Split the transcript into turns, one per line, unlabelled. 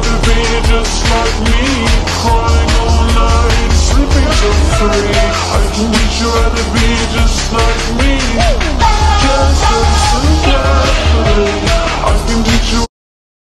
revenge